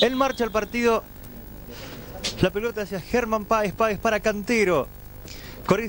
En marcha el partido. La pelota hacia Germán Páez, Páez para Cantero.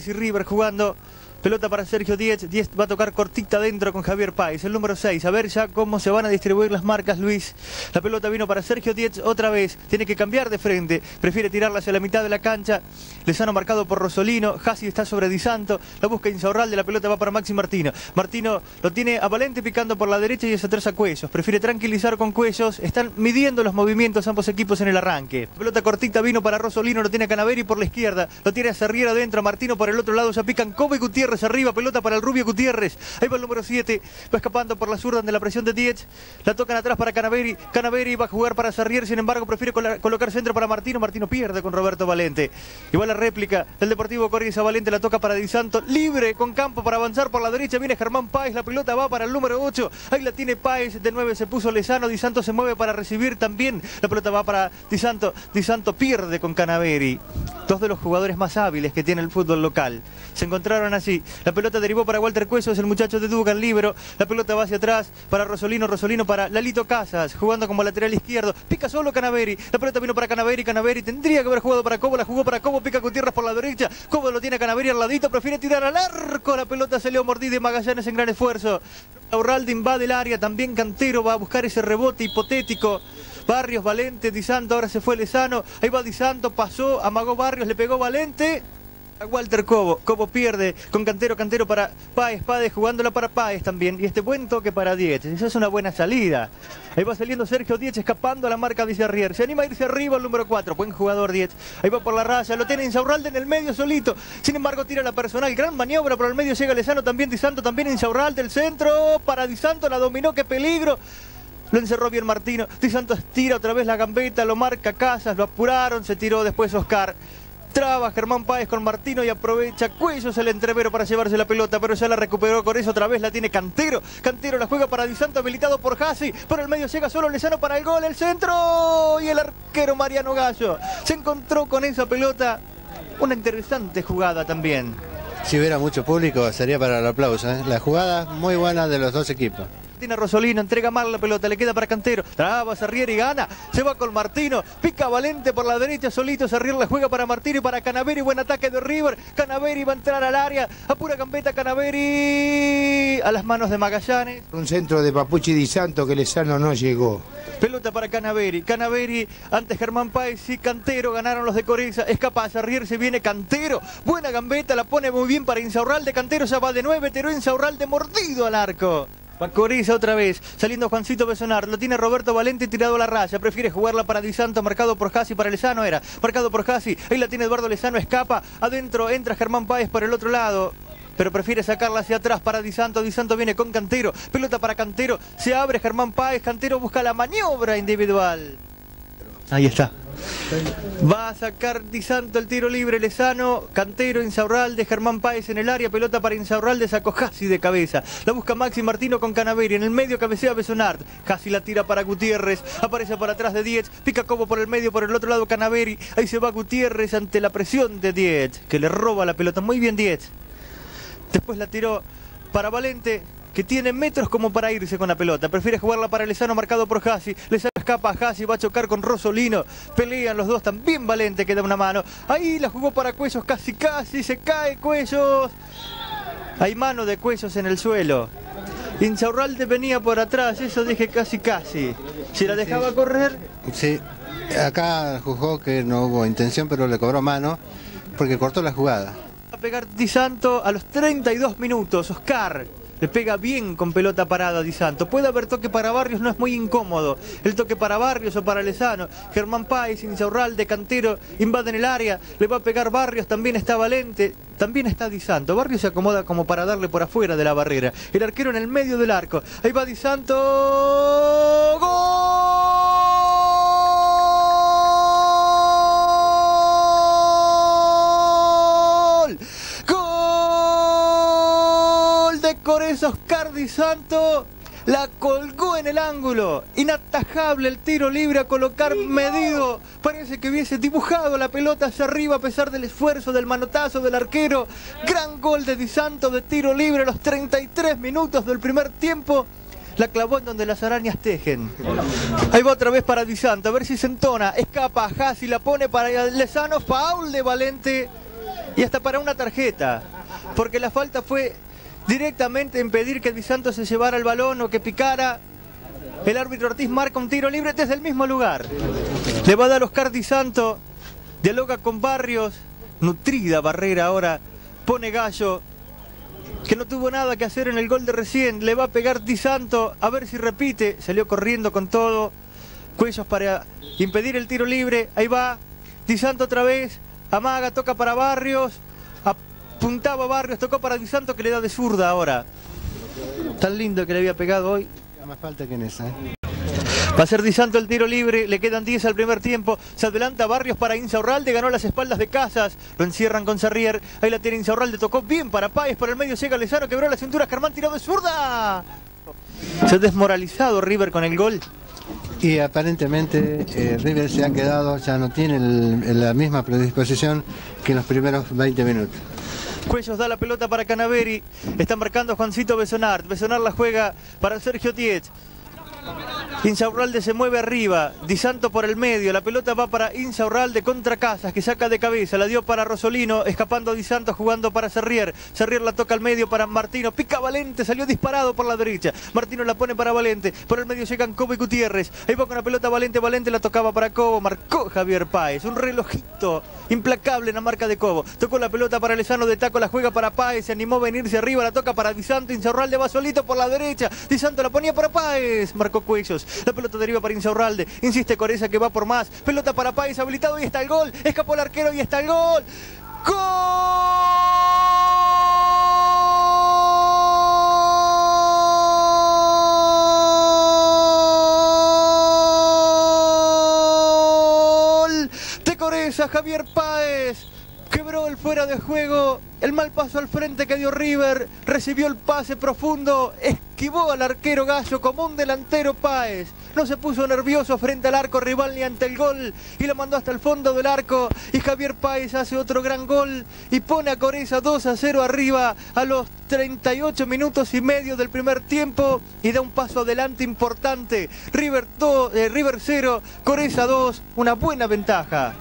Y River jugando. Pelota para Sergio Diez. Diez va a tocar cortita dentro con Javier Páez. El número 6. A ver ya cómo se van a distribuir las marcas, Luis. La pelota vino para Sergio Diez otra vez. Tiene que cambiar de frente. Prefiere tirarla hacia la mitad de la cancha. Lesano marcado por Rosolino. Hassi está sobre Di Santo. La busca Insaurralde. La pelota va para Maxi Martino. Martino lo tiene a Valente picando por la derecha y es atrás a Cuellos. Prefiere tranquilizar con Cuellos. Están midiendo los movimientos ambos equipos en el arranque. Pelota cortita vino para Rosolino. Lo tiene a Canaveri por la izquierda. Lo tiene a Serriera adentro. Martino por el otro lado. Ya pican Cobo y Arriba, pelota para el Rubio Gutiérrez. Ahí va el número 7, va escapando por la zurda de la presión de Diez. La tocan atrás para Canaveri. Canaveri va a jugar para Sarrier, sin embargo, prefiere colocar centro para Martino. Martino pierde con Roberto Valente. Y va la réplica del Deportivo Corrientes a Valente, la toca para Di Santo. Libre con campo para avanzar por la derecha. Viene Germán Páez, la pelota va para el número 8. Ahí la tiene Páez, de 9 se puso Lesano. Di Santo se mueve para recibir también. La pelota va para Di Santo. Di Santo pierde con Canaveri. Dos de los jugadores más hábiles que tiene el fútbol local. Se encontraron así. La pelota derivó para Walter Cueso, es el muchacho de Dugan, libero. La pelota va hacia atrás para Rosolino, Rosolino para Lalito Casas, jugando como lateral izquierdo. Pica solo Canaveri. La pelota vino para Canaveri, Canaveri tendría que haber jugado para Cobo, la jugó para Cobo, pica Gutiérrez por la derecha. Cobo lo tiene Canaveri al ladito, prefiere tirar al arco. La pelota salió mordida de Magallanes en gran esfuerzo. Aurralde invade el área, también Cantero va a buscar ese rebote hipotético. Barrios, Valente, Di Santo, ahora se fue Lesano. Ahí va Di Santo, pasó, amagó Barrios, le pegó Valente. Walter Cobo, Cobo pierde con Cantero, Cantero para Páez, Páez jugándola para Páez también. Y este buen toque para Diez, esa es una buena salida. Ahí va saliendo Sergio Diez escapando a la marca de. Se anima a irse arriba el número 4, buen jugador Diez. Ahí va por la raya, lo tiene Insaurralde en el medio solito. Sin embargo tira la personal, gran maniobra por el medio, llega Lesano también, Di Santo también Insaurralde, el centro para Di Santo, la dominó, qué peligro. Lo encerró bien Martino. Di Santos tira otra vez la gambeta, lo marca Casas, lo apuraron, se tiró después Oscar. Traba Germán Páez con Martino y aprovecha Cuellos el entrevero para llevarse la pelota, pero ya la recuperó con eso otra vez, la tiene Cantero. Cantero la juega para Di Santo, habilitado por Hassi. Por el medio llega solo Lesano para el gol, el centro. Y el arquero Mariano Gallo se encontró con esa pelota. Una interesante jugada también. Si hubiera mucho público sería para el aplauso. ¿eh? La jugada muy buena de los dos equipos. Tiene Rosolino, entrega mal la pelota, le queda para Cantero. Traba Sarrier y gana. Se va con Martino. Pica Valente por la derecha, solito. Sarrier la juega para Martino y para Canaveri. Buen ataque de River. Canaveri va a entrar al área. Apura Gambeta Canaveri. A las manos de Magallanes. Un centro de Papuchi Di Santo que Lesano no llegó. Pelota para Canaveri. Canaveri antes Germán Páez y Cantero ganaron los de Coriza. Escapa Sarrier, se viene Cantero. Buena gambeta, la pone muy bien para Insaurralde. Cantero ya va de nueve, pero Insaurralde mordido al arco. Coriza otra vez, saliendo Juancito Besonar, lo tiene Roberto Valente tirado a la raya, prefiere jugarla para Di Santo, marcado por Jassi, para Lesano era, marcado por Jassi, ahí la tiene Eduardo Lesano, escapa, adentro entra Germán Páez por el otro lado, pero prefiere sacarla hacia atrás para Di Santo. Di Santo viene con Cantero. Pelota para Cantero. Se abre Germán Páez. Cantero busca la maniobra individual. Ahí está. Va a sacar Di Santo el tiro libre, Lesano, Cantero, Insaurralde, Germán Páez en el área, pelota para Insaurralde, sacó Jassi de cabeza. La busca Maxi Martino con Canaveri, en el medio cabecea Besonart. Jassi la tira para Gutiérrez, aparece por atrás de Diez, pica como por el medio, por el otro lado Canaveri. Ahí se va Gutiérrez ante la presión de Diez, que le roba la pelota. Muy bien Diez. Después la tiró para Valente, que tiene metros como para irse con la pelota. Prefiere jugarla para Lesano marcado por Hassi. Escapa a Hassi, va a chocar con Rosolino. Pelean los dos, también Valente que da una mano. Ahí la jugó para Cuellos, casi casi, se cae Cuellos. Hay mano de Cuellos en el suelo. Insaurralde venía por atrás, eso dije casi casi. Si la dejaba correr. Sí, acá juzgó que no hubo intención, pero le cobró mano porque cortó la jugada. A pegar Di Santo a los 32 minutos. Oscar le pega bien con pelota parada Di Santo. Puede haber toque para Barrios, no es muy incómodo. El toque para Barrios o para Lesano. Germán Páez, de Cantero invaden el área. Le va a pegar Barrios, también está Valente. También está Di Santo. Barrios se acomoda como para darle por afuera de la barrera. El arquero en el medio del arco. Ahí va Di Santo. ¡Gol! De Coreza Oscar Di Santo. La colgó en el ángulo. Inatajable el tiro libre a colocar medido. Parece que hubiese dibujado la pelota hacia arriba a pesar del esfuerzo del manotazo del arquero. Gran gol de Di Santo de tiro libre a los 33 minutos del primer tiempo. La clavó en donde las arañas tejen. Ahí va otra vez para Di Santo, a ver si se entona. Escapa, Hassi la pone para Lezano, foul de Valente y hasta para una tarjeta. Porque la falta fue directamente impedir que Di Santo se llevara el balón o que picara. El árbitro Ortiz marca un tiro libre desde el mismo lugar. Le va a dar Oscar Di Santo. Dialoga con Barrios. Nutrida Barrera ahora. Pone Gallo. Que no tuvo nada que hacer en el gol de recién. Le va a pegar Di Santo. A ver si repite. Salió corriendo con todo. Cuellos para impedir el tiro libre. Ahí va. Di Santo otra vez. Amaga, toca para Barrios. Apuntaba Barrios, tocó para Di Santo que le da de zurda ahora. Tan lindo que le había pegado hoy. Más falta que en esa. ¿eh? Va a ser Di Santo el tiro libre, le quedan 10 al primer tiempo. Se adelanta Barrios para Insaurralde, ganó las espaldas de Casas. Lo encierran con Sarrier. Ahí la tiene Insaurralde, tocó bien para Páez. Por el medio llega Lezano, quebró la cintura. Germán tiró de zurda. Se ha desmoralizado River con el gol. Y aparentemente eh, River se ha quedado, ya no tiene el- la misma predisposición que en los primeros 20 minutos. Cuellos da la pelota para Canaveri. Está marcando Juancito Besonard. Besonard la juega para Sergio Tietz. Insaurralde se mueve arriba, Di Santo por el medio, la pelota va para Insaurralde contra Casas, que saca de cabeza, la dio para Rosolino, escapando Di Santo, jugando para Serrier, Serrier la toca al medio para Martino, pica Valente, salió disparado por la derecha, Martino la pone para Valente, por el medio llegan Cobo y Gutiérrez, ahí va con la pelota Valente, Valente la tocaba para Cobo, marcó Javier Páez, un relojito implacable en la marca de Cobo, tocó la pelota para Lesano de taco, la juega para Páez, se animó a venirse arriba, la toca para Di Santo, Insaurralde va solito por la derecha, Di Santo la ponía para Páez, marcó Cuellos, la pelota deriva para Insaurralde, insiste Coreza que va por más, pelota para Páez habilitado y está el gol, escapó el arquero y está el gol. ¡Gol! Coreza, Javier Páez. Quebró el fuera de juego, el mal paso al frente que dio River, recibió el pase profundo, esquivó al arquero Gallo como un delantero Páez. No se puso nervioso frente al arco rival ni ante el gol y lo mandó hasta el fondo del arco. Y Javier Páez hace otro gran gol y pone a Coreza 2 a 0 arriba a los 38 minutos y medio del primer tiempo y da un paso adelante importante. River, 2, eh, River 0, Coreza 2, una buena ventaja.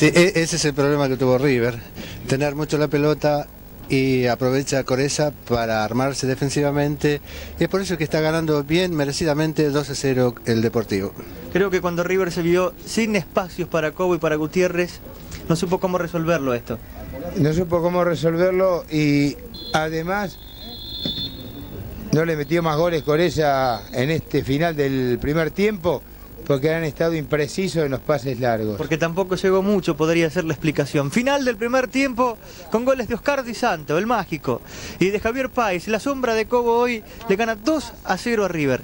E- ese es el problema que tuvo River, tener mucho la pelota y aprovecha Coreza para armarse defensivamente y es por eso que está ganando bien merecidamente 2 a 0 el Deportivo. Creo que cuando River se vio sin espacios para Cobo y para Gutiérrez, no supo cómo resolverlo esto. no supo cómo resolverlo y además no le metió más goles Coreza en este final del primer tiempo porque han estado imprecisos en los pases largos. Porque tampoco llegó mucho, podría ser la explicación. Final del primer tiempo con goles de Oscar Di Santo, el mágico, y de Javier Páez. La sombra de Cobo hoy le gana 2 a 0 a River.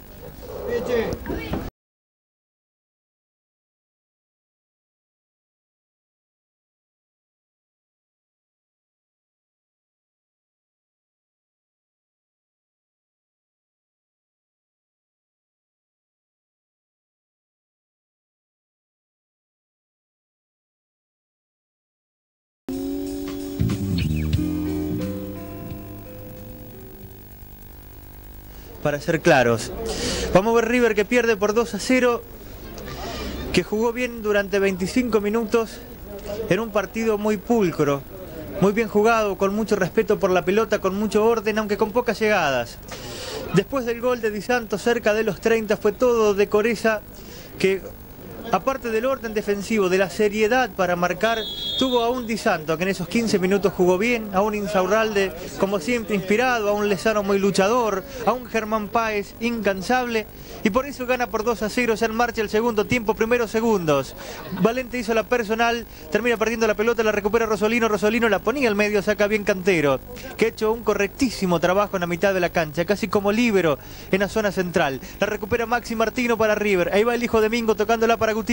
Para ser claros. Vamos a ver River que pierde por 2 a 0, que jugó bien durante 25 minutos en un partido muy pulcro, muy bien jugado, con mucho respeto por la pelota, con mucho orden, aunque con pocas llegadas. Después del gol de Di Santo, cerca de los 30, fue todo de Coreza, que aparte del orden defensivo, de la seriedad para marcar, tuvo a un Di Santo que en esos 15 minutos jugó bien, a un Insaurralde como siempre inspirado, a un Lezano muy luchador, a un Germán Páez incansable y por eso gana por 2 a 0, ya en marcha el segundo tiempo, primeros segundos. Valente hizo la personal, termina perdiendo la pelota, la recupera Rosolino, Rosolino la ponía al medio, saca bien Cantero, que ha hecho un correctísimo trabajo en la mitad de la cancha, casi como líbero en la zona central. La recupera Maxi Martino para River, ahí va el hijo de Mingo tocándola para Gutiérrez,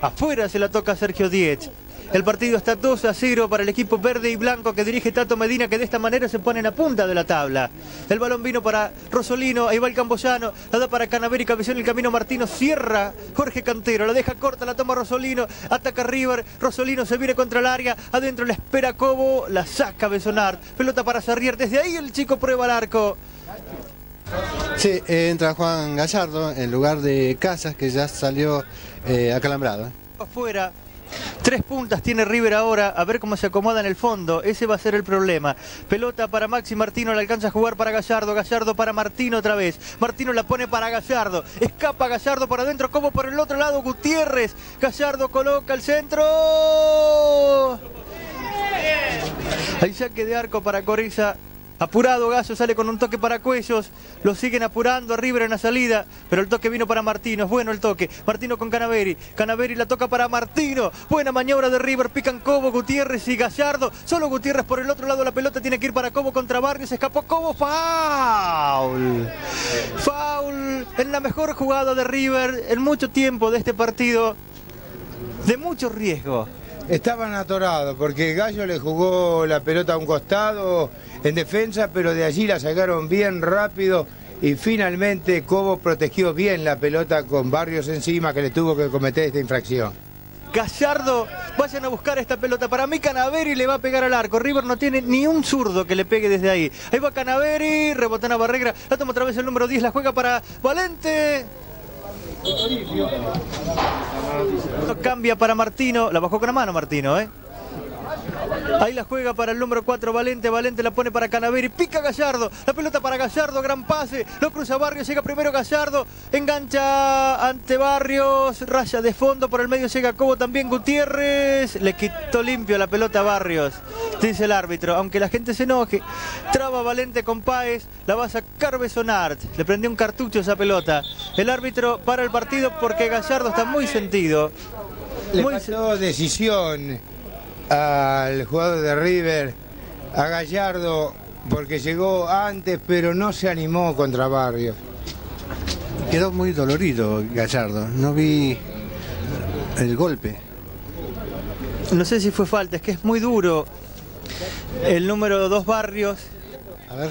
afuera se la toca Sergio Diez. El partido está 2 a 0 para el equipo verde y blanco que dirige Tato Medina, que de esta manera se pone en la punta de la tabla. El balón vino para Rosolino, ahí va el Camboyano, la da para Canaveri, cabezón el camino Martino, cierra Jorge Cantero, la deja corta, la toma Rosolino, ataca River, Rosolino se viene contra el área, adentro la espera Cobo, la saca Besonard, pelota para Sarrier, desde ahí el chico prueba el arco. Sí, eh, entra Juan Gallardo en lugar de Casas, que ya salió eh, acalambrado. ¿eh? Afuera. Tres puntas tiene River ahora, a ver cómo se acomoda en el fondo, ese va a ser el problema. Pelota para Maxi Martino, le alcanza a jugar para Gallardo, Gallardo para Martino otra vez. Martino la pone para Gallardo, escapa Gallardo por adentro, como por el otro lado Gutiérrez. Gallardo coloca el centro. Ahí saque de arco para Coriza. Apurado Gallo sale con un toque para Cuellos. Lo siguen apurando a River en la salida. Pero el toque vino para Martino. Es bueno el toque. Martino con Canaveri. Canaveri la toca para Martino. Buena maniobra de River. Pican Cobo, Gutiérrez y Gallardo. Solo Gutiérrez por el otro lado. La pelota tiene que ir para Cobo contra Barrios. Escapó Cobo. Foul. Foul en la mejor jugada de River en mucho tiempo de este partido. De mucho riesgo. Estaban atorados porque Gallo le jugó la pelota a un costado en defensa, pero de allí la sacaron bien rápido y finalmente Cobo protegió bien la pelota con Barrios encima que le tuvo que cometer esta infracción. Gallardo, vayan a buscar esta pelota. Para mí Canaveri le va a pegar al arco. River no tiene ni un zurdo que le pegue desde ahí. Ahí va Canaveri, rebota a Barregra. La toma otra vez el número 10, la juega para Valente. No cambia para Martino. La bajó con la mano Martino, ¿eh? Ahí la juega para el número 4 Valente, Valente la pone para Canaveri, pica Gallardo, la pelota para Gallardo, gran pase, lo cruza Barrios, llega primero Gallardo, engancha ante Barrios, raya de fondo, por el medio. Llega Cobo también. Gutiérrez, le quitó limpio la pelota a Barrios, dice el árbitro, aunque la gente se enoje, traba Valente con Páez, la va a sacar Besonart, le prendió un cartucho esa pelota, el árbitro para el partido porque Gallardo está muy sentido. Le muy faltó decisión al jugador de River, a Gallardo, porque llegó antes, pero no se animó contra Barrios. Quedó muy dolorido Gallardo, no vi el golpe. No sé si fue falta, es que es muy duro. El número dos Barrios. A ver.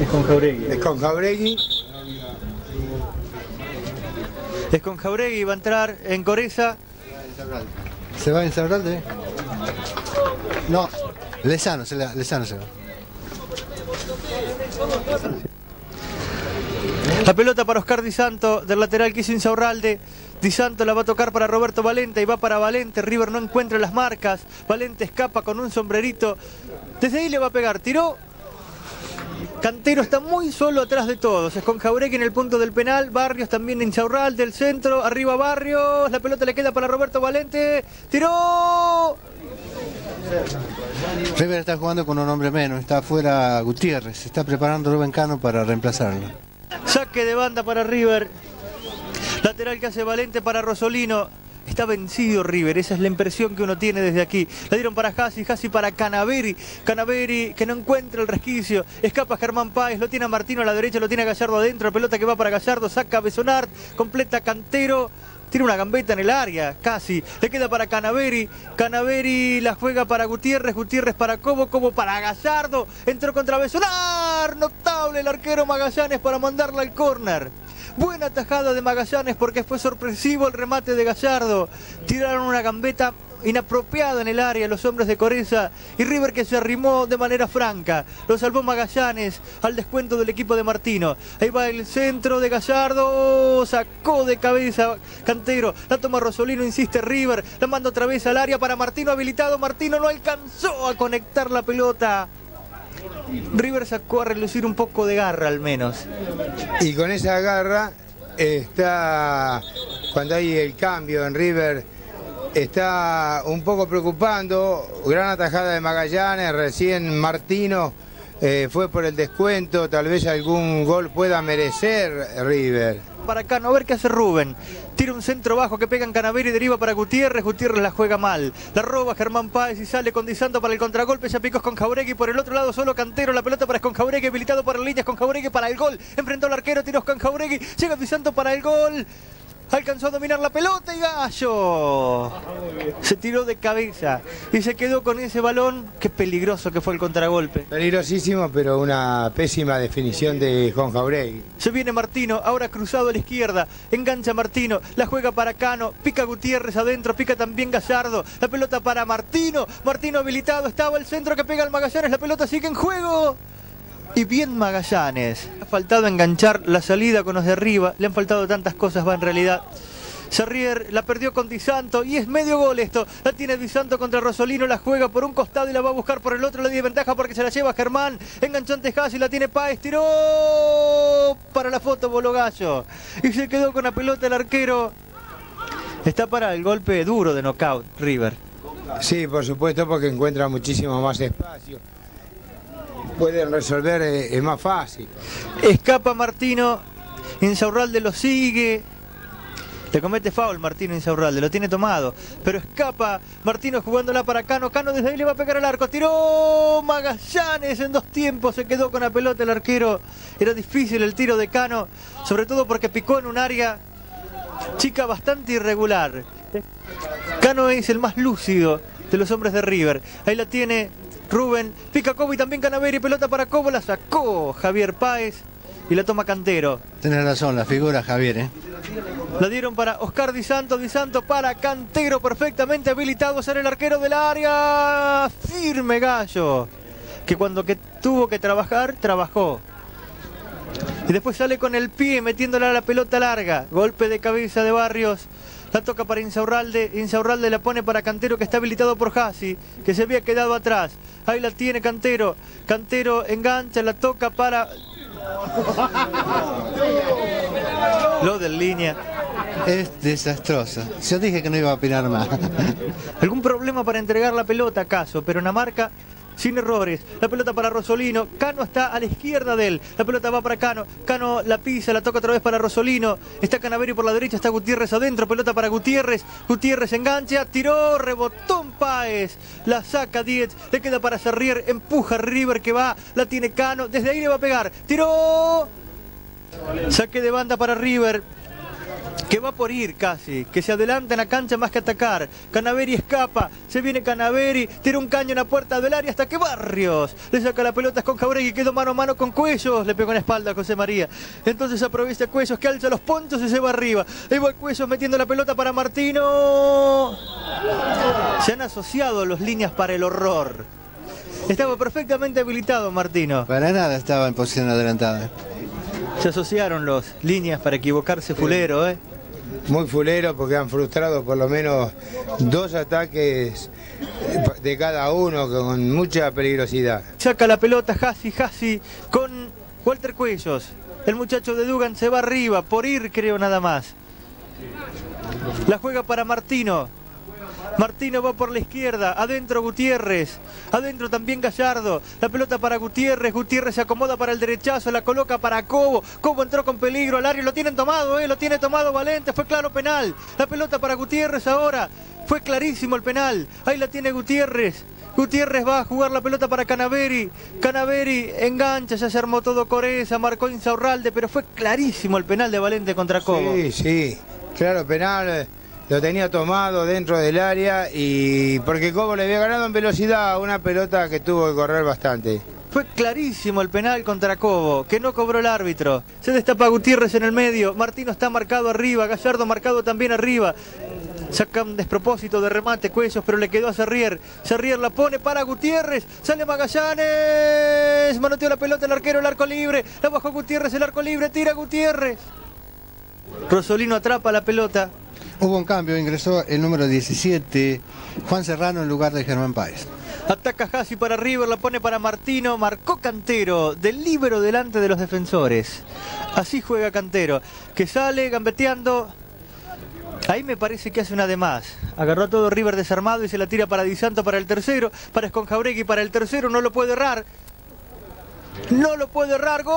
Es con Jauregui. Es con Jauregui. Es con Jauregui, va a entrar en Coreza. ¿Se va en Sabralde? No, Lesano, se la, Lesano se va. La pelota para Oscar Di Santo, del lateral que hizo Insaurralde. Di Santo la va a tocar para Roberto Valente y va para Valente. River no encuentra las marcas. Valente escapa con un sombrerito. Desde ahí le va a pegar. Tiró. Cantero está muy solo atrás de todos. Es con Jauregui en el punto del penal. Barrios también en Insaurralde del centro. Arriba Barrios. La pelota le queda para Roberto Valente. Tiró. River está jugando con un hombre menos, está afuera Gutiérrez, se está preparando Rubén Cano para reemplazarlo. Saque de banda para River. Lateral que hace Valente para Rosolino. Está vencido River, esa es la impresión que uno tiene desde aquí. La dieron para Hassi, Hassi para Canaveri. Canaveri que no encuentra el resquicio. Escapa Germán Páez, lo tiene a Martino a la derecha, lo tiene Gallardo adentro. Pelota que va para Gallardo, saca Besonart, completa Cantero. Tiene una gambeta en el área, casi. Le queda para Canaveri. Canaveri la juega para Gutiérrez. Gutiérrez para Cobo. Cobo para Gallardo. Entró contra Notable el arquero Magallanes para mandarla al córner. Buena tajada de Magallanes porque fue sorpresivo el remate de Gallardo. Tiraron una gambeta inapropiada en el área los hombres de Coreza y River que se arrimó de manera franca. Lo salvó Magallanes al descuento del equipo de Martino. Ahí va el centro de Gallardo, sacó de cabeza Cantero, la toma Rosolino, insiste River, la manda otra vez al área para Martino habilitado. Martino no alcanzó a conectar la pelota. River sacó a relucir un poco de garra al menos. Y con esa garra está, cuando hay el cambio en River, está un poco preocupando. Gran atajada de Magallanes, recién Martino eh, fue por el descuento, tal vez algún gol pueda merecer River. Para acá, no a ver qué hace Rubén. Tira un centro bajo que pega en Canaveri y deriva para Gutiérrez. Gutiérrez la juega mal. La roba Germán Páez y sale con Santo para el contragolpe. Ya picos con Jauregui. Por el otro lado, solo Cantero. La pelota para con Jauregui. Habilitado por líneas con Jauregui para el gol. Enfrentó al arquero. Tiros con Jauregui. Llega Di Santo para el gol. Alcanzó a dominar la pelota y Gallo se tiró de cabeza y se quedó con ese balón. Qué peligroso que fue el contragolpe. Peligrosísimo, pero una pésima definición de Juan Jauregui. Se viene Martino, ahora cruzado a la izquierda. Engancha Martino, la juega para Cano. Pica Gutiérrez adentro, pica también Gallardo. La pelota para Martino. Martino habilitado, estaba el centro que pega al Magallanes. La pelota sigue en juego. Y bien Magallanes. Ha faltado enganchar la salida con los de arriba, le han faltado tantas cosas, va en realidad. Serrier la perdió con Di Santo y es medio gol esto. La tiene Di Santo contra Rosolino, la juega por un costado y la va a buscar por el otro. Le dio ventaja porque se la lleva Germán. Enganchó ante y la tiene Páez. Tiró para la foto Bologallo. Y se quedó con la pelota el arquero. Está para el golpe duro de knockout, River. Sí, por supuesto, porque encuentra muchísimo más espacio. Pueden resolver, eh, es más fácil. Escapa Martino, Insaurralde lo sigue, le comete foul Martino Insaurralde, lo tiene tomado. Pero escapa Martino jugándola para Cano. Cano desde ahí le va a pegar al arco. Tiró Magallanes en dos tiempos. Se quedó con la pelota el arquero. Era difícil el tiro de Cano. Sobre todo porque picó en un área chica bastante irregular. Cano es el más lúcido de los hombres de River. Ahí la tiene Rubén. Pica Cobo y también Canaveri. Pelota para Cobo. La sacó Javier Páez y la toma Cantero. Tienes razón, la figura Javier, ¿eh? La dieron para Oscar Di Santo, Di Santo para Cantero, perfectamente habilitado a ser el arquero del área. Firme Gallo, que cuando que tuvo que trabajar, trabajó. Y después sale con el pie metiéndola a la pelota larga. Golpe de cabeza de Barrios. La toca para Insaurralde. Insaurralde la pone para Cantero que está habilitado por Hassi, que se había quedado atrás. Ahí la tiene Cantero. Cantero engancha, la toca para lo del línea. Es desastroso. Yo dije que no iba a opinar más. ¿Algún problema para entregar la pelota acaso? Pero en marca sin errores. La pelota para Rosolino. Cano está a la izquierda de él. La pelota va para Cano. Cano la pisa, la toca otra vez para Rosolino. Está Canaveri por la derecha, está Gutiérrez adentro. Pelota para Gutiérrez. Gutiérrez engancha, tiró, rebotó Páez. La saca Dietz. Le queda para Serrier. Empuja River que va. La tiene Cano. Desde ahí le va a pegar. Tiró. Saque de banda para River que va por ir casi, que se adelanta en la cancha más que atacar. Canaveri escapa, se viene Canaveri, tira un caño en la puerta del área hasta que Barrios le saca la pelota con Jauregui, quedó mano a mano con Cuellos, le pegó en la espalda a José María. Entonces aprovecha Cuellos que alza los puntos y se va arriba. Ahí va Cuellos metiendo la pelota para Martino. Se han asociado los líneas para el horror. Estaba perfectamente habilitado Martino. Para nada estaba en posición adelantada. Se asociaron los líneas para equivocarse fulero, ¿eh? Muy fulero porque han frustrado por lo menos dos ataques de cada uno con mucha peligrosidad. Saca la pelota Hassi, Hassi con Walter Cuellos. El muchacho de Dugan se va arriba, por ir creo nada más. La juega para Martino. Martino va por la izquierda, adentro Gutiérrez, adentro también Gallardo, la pelota para Gutiérrez, Gutiérrez se acomoda para el derechazo, la coloca para Cobo, Cobo entró con peligro al área, lo tienen tomado, eh, lo tiene tomado Valente, fue claro penal, la pelota para Gutiérrez ahora, fue clarísimo el penal, ahí la tiene Gutiérrez, Gutiérrez va a jugar la pelota para Canaveri. Canaveri engancha, ya se armó todo Coreza, marcó Insaurralde, pero fue clarísimo el penal de Valente contra Cobo. Sí, sí, claro, penal lo tenía tomado dentro del área y porque Cobo le había ganado en velocidad una pelota que tuvo que correr bastante. Fue clarísimo el penal contra Cobo, que no cobró el árbitro. Se destapa Gutiérrez en el medio, Martino está marcado arriba, Gallardo marcado también arriba. Saca un despropósito de remate Cuellos, pero le quedó a Serrier. Serrier la pone para Gutiérrez. Sale Magallanes. Manoteó la pelota el arquero, el arco libre. La bajó Gutiérrez, el arco libre. Tira Gutiérrez. Rosolino atrapa la pelota. Hubo un cambio, ingresó el número 17, Juan Serrano en lugar de Germán Páez. Ataca Jassi para River, la pone para Martino, marcó Cantero, del libro delante de los defensores. Así juega Cantero, que sale gambeteando. Ahí me parece que hace una de más. Agarró todo River desarmado y se la tira para Di Santo para el tercero, para Esconjauregui para el tercero, no lo puede errar. No lo puede errar. ¡Gol!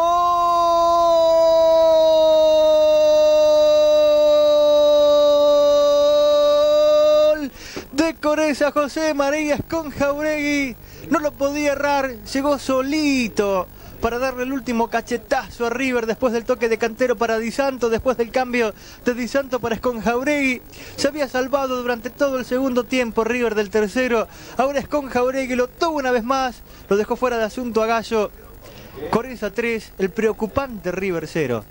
Coreza José María con Jauregui. No lo podía errar. Llegó solito para darle el último cachetazo a River después del toque de cantero para Di Santo, después del cambio de Di Santo para Esconjauregui. Se había salvado durante todo el segundo tiempo River del tercero. Ahora Esconjauregui lo tuvo una vez más, lo dejó fuera de asunto a Gallo Coreza 3, el preocupante River 0.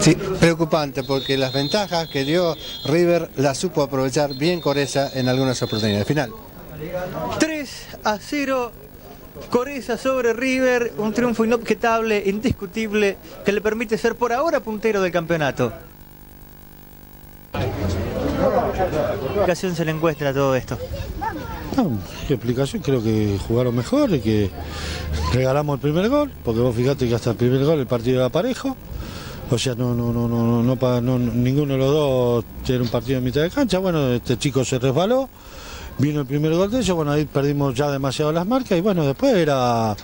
Sí, preocupante porque las ventajas que dio River las supo aprovechar bien Coreza en algunas oportunidades. Final. 3 a 0 Coreza sobre River, un triunfo inobjetable, indiscutible, que le permite ser por ahora puntero del campeonato. ¿Qué explicación se le encuentra a todo esto? No, ¿qué explicación? Creo que jugaron mejor y que regalamos el primer gol, porque vos fíjate que hasta el primer gol el partido era parejo. O sea, no, no, no, no, no, pa- no- ninguno de los dos tiene un partido en mitad de cancha. Bueno, este chico se resbaló, vino el primer gol de ellos, bueno, ahí perdimos ya demasiado las marcas y bueno, después era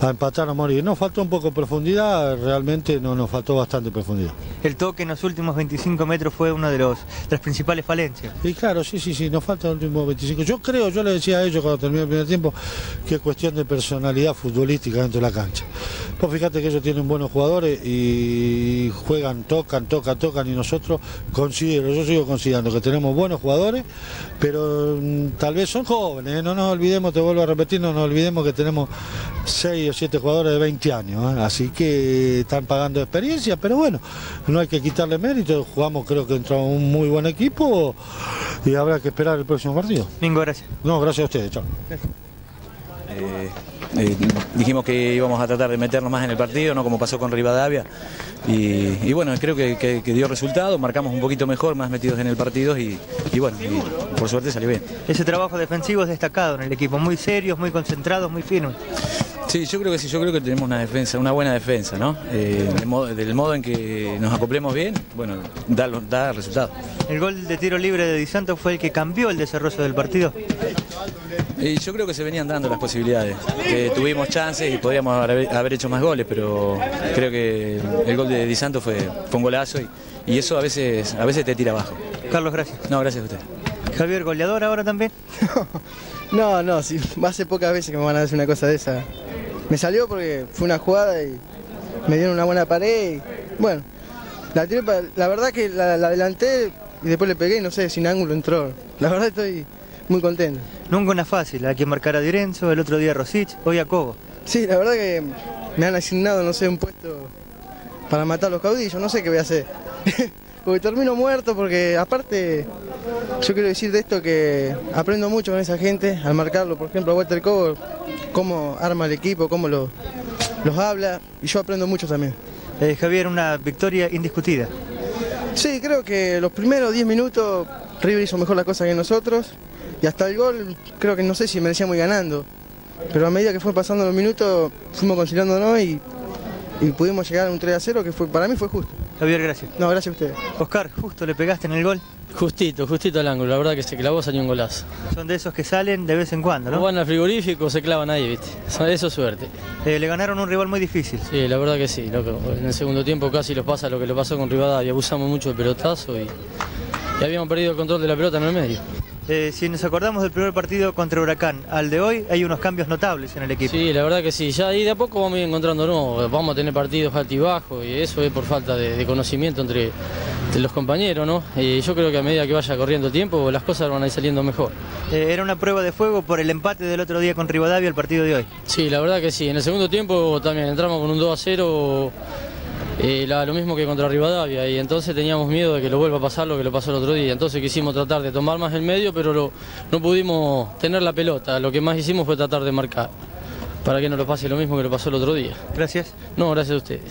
a empatar a morir. Nos faltó un poco de profundidad, realmente no nos faltó bastante profundidad. El toque en los últimos 25 metros fue una de, los, de las principales falencias. Y claro, sí, sí, sí, nos falta el último 25. Yo creo, yo le decía a ellos cuando terminó el primer tiempo, que es cuestión de personalidad futbolística dentro de la cancha. Pues fíjate que ellos tienen buenos jugadores y juegan, tocan, tocan, tocan y nosotros considero, yo sigo considerando que tenemos buenos jugadores, pero mm, tal vez son jóvenes, ¿eh? no nos olvidemos, te vuelvo a repetir, no nos olvidemos que tenemos 6 o 7 jugadores de 20 años, ¿eh? así que están pagando experiencia, pero bueno, no hay que quitarle mérito, jugamos creo que entró un muy buen equipo y habrá que esperar el próximo partido. Mingo, gracias. No, gracias a ustedes, chao. Eh, eh, dijimos que íbamos a tratar de meternos más en el partido, no como pasó con Rivadavia. Y, y bueno, creo que, que- que dio resultado, marcamos un poquito mejor, más metidos en el partido y, y bueno, y por suerte salió bien. Ese trabajo defensivo es destacado en el equipo, muy serios, muy concentrados, muy firmes. Sí, yo creo que sí, yo creo que tenemos una defensa, una buena defensa, ¿no? Eh, del, modo, del modo en que nos acoplemos bien, bueno, da, da resultado. El gol de tiro libre de Di Santo fue el que cambió el desarrollo del partido. Y yo creo que se venían dando las posibilidades, que tuvimos chances y podríamos haber, hecho más goles, pero creo que el gol de Di Santo fue, fue un golazo y, y eso a veces, a veces te tira abajo. Carlos, gracias. No, gracias a usted. Javier, goleador ahora también. No, no, sí, hace pocas veces que me van a decir una cosa de esa. Me salió porque fue una jugada y me dieron una buena pared y bueno, la tiré pa- la verdad que la, la adelanté y después le pegué no sé, sin ángulo entró. La verdad estoy muy contento. Nunca una fácil, hay que marcar a Direnzo, el otro día a Rosic, hoy a Cobo. Sí, la verdad que me han asignado, no sé, un puesto para matar a los caudillos, no sé qué voy a hacer. porque termino muerto porque aparte yo quiero decir de esto que aprendo mucho con esa gente al marcarlo, por ejemplo a Walter Cobo, cómo arma el equipo, cómo lo- los habla y yo aprendo mucho también. Eh, Javier, una victoria indiscutida. Sí, creo que los primeros 10 minutos River hizo mejor la cosa que nosotros y hasta el gol creo que no sé si merecíamos ir ganando. Pero a medida que fue pasando los minutos fuimos conciliándonos y, y pudimos llegar a un 3 a 0 que fue, para mí fue justo. Javier, gracias. No, gracias a ustedes. Oscar, justo le pegaste en el gol. Justito, justito al ángulo, la verdad que se clavó, salió un golazo. Son de esos que salen de vez en cuando, No ¿no? van al frigorífico, se clavan ahí, viste. Son- Eso es suerte. Eh, le ganaron un rival muy difícil. Sí, la verdad que sí, loco. En el segundo tiempo casi nos pasa lo que le pasó con Rivadavia, abusamos mucho del pelotazo y, y habíamos perdido el control de la pelota en el medio. Eh, si nos acordamos del primer partido contra Huracán al de hoy, hay unos cambios notables en el equipo. Sí, la verdad que sí. Ya ahí de a poco vamos a ir encontrándonos. Vamos a tener partidos altibajos y eso es por falta de, de conocimiento entre, entre los compañeros, ¿no? Y yo creo que a medida que vaya corriendo el tiempo, las cosas van a ir saliendo mejor. Eh, era una prueba de fuego por el empate del otro día con Rivadavia el partido de hoy. Sí, la verdad que sí. En el segundo tiempo también entramos con un 2 a 0, eh, la- lo mismo que contra Rivadavia, y entonces teníamos miedo de que lo vuelva a pasar lo que lo pasó el otro día. Entonces quisimos tratar de tomar más el medio, pero lo- no pudimos tener la pelota. Lo que más hicimos fue tratar de marcar, para que no lo pase lo mismo que lo pasó el otro día. Gracias. No, gracias a ustedes.